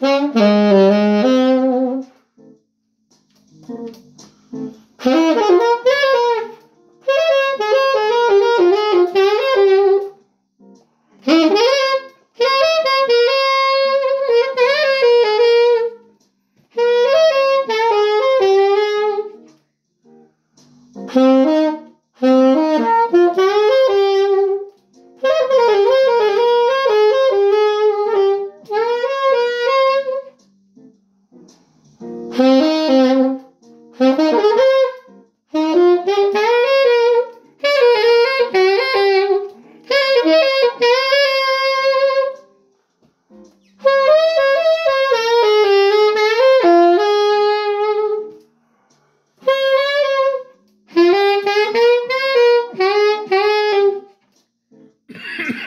Thank you.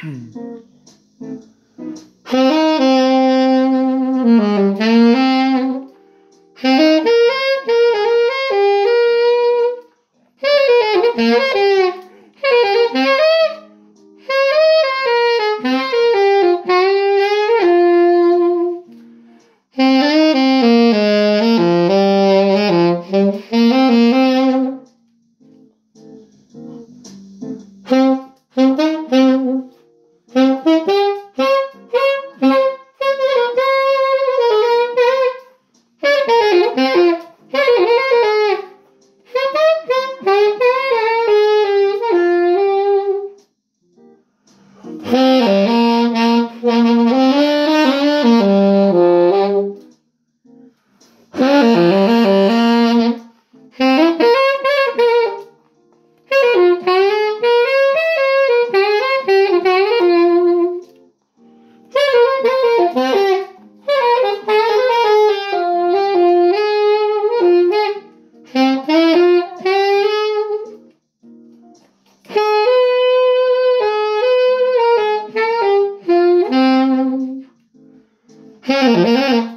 Hmm. Música Hmm.